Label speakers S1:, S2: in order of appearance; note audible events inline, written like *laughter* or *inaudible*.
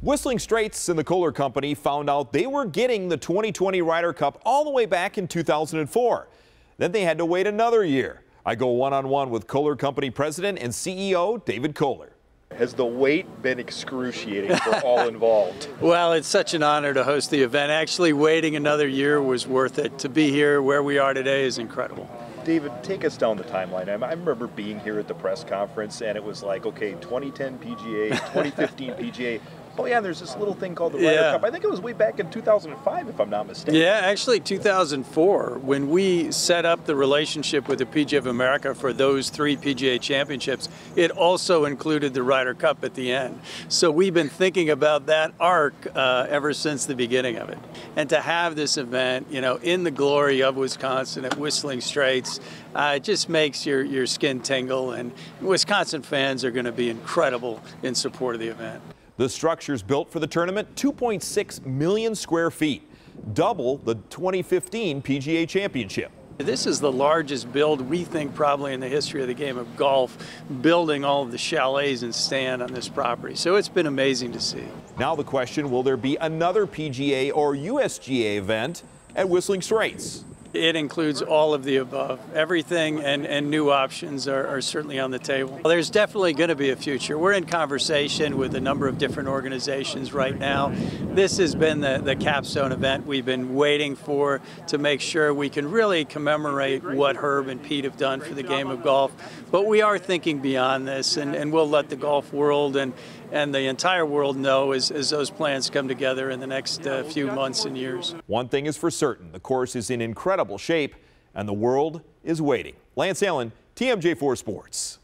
S1: Whistling Straits and the Kohler Company found out they were getting the 2020 Ryder Cup all the way back in 2004. Then they had to wait another year. I go one-on-one with Kohler Company President and CEO David Kohler.
S2: Has the wait been excruciating for all *laughs* involved?
S3: Well, it's such an honor to host the event. Actually, waiting another year was worth it. To be here where we are today is incredible.
S2: David, take us down the timeline. I remember being here at the press conference, and it was like, okay, 2010 PGA, 2015 PGA oh yeah, there's this little thing called the Ryder yeah. Cup. I think it was way back in 2005, if I'm not mistaken.
S3: Yeah, actually 2004, when we set up the relationship with the PGA of America for those three PGA championships, it also included the Ryder Cup at the end. So we've been thinking about that arc uh, ever since the beginning of it. And to have this event, you know, in the glory of Wisconsin at Whistling Straits, uh, it just makes your, your skin tingle. And Wisconsin fans are going to be incredible in support of the event.
S1: The structures built for the tournament, 2.6 million square feet, double the 2015 PGA Championship.
S3: This is the largest build, we think, probably in the history of the game of golf, building all of the chalets and stand on this property. So it's been amazing to see.
S1: Now the question, will there be another PGA or USGA event at Whistling Straits?
S3: It includes all of the above. Everything and, and new options are, are certainly on the table. There's definitely going to be a future. We're in conversation with a number of different organizations right now. This has been the, the capstone event we've been waiting for to make sure we can really commemorate what Herb and Pete have done for the game of golf. But we are thinking beyond this, and, and we'll let the golf world and, and the entire world know as, as those plans come together in the next uh, few months and years.
S1: One thing is for certain, the course is in incredible shape and the world is waiting. Lance Allan, TMJ4 Sports.